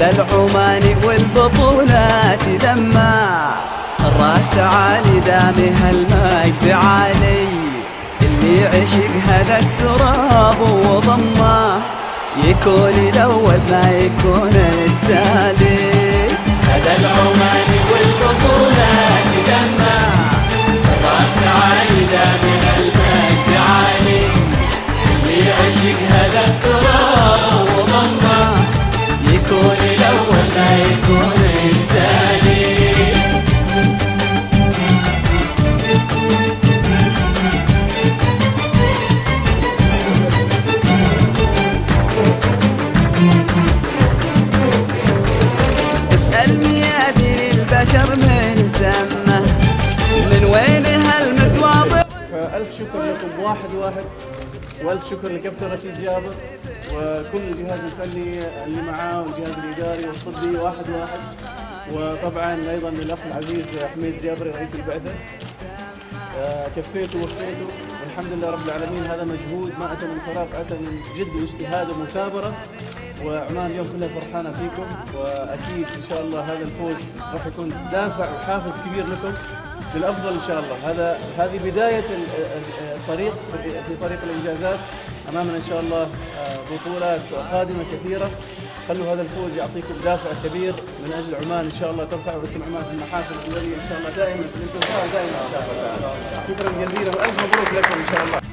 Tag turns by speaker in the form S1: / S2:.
S1: العمان والبطولات لما الراس عالي دامي هالمجد عالي. اللي يعشق هذا التراب وضمه يكون الأول ما يكون التالي. يكون الأول ما يكون التالي اسأل ميادين البشر من تمه من وين هالمتواضع؟
S2: فألف شكر لكم. واحد واحد. والف شكر لكابتن رشيد جابر وكل الجهاز الفني اللي معاه والجهاز الإداري والطبي واحد واحد. وطبعا أيضا الاخ العزيز حميد جابر رئيس البعثة. كفيته ووفيته والحمد لله رب العالمين. هذا مجهود ما أتى من فراغ أتى من جد واجتهاد ومثابرة. وعمان اليوم كلها فرحانة فيكم. وأكيد إن شاء الله هذا الفوز راح يكون دافع وحافز كبير لكم. للافضل إن شاء الله. هذا هذه بداية ال- ال- الطريق في طريق الإنجازات. أمامنا إن شاء الله آه، بطولات قادمة كثيرة. خلوا هذا الفوز يعطيكم دافع كبير من أجل عمان. إن شاء الله ترفعوا اسم عمان في المحافل الدوليه إن شاء الله دائما في الانتصار دائما إن شاء الله. شكرا جزيلا وألف مبروك لكم إن شاء الله.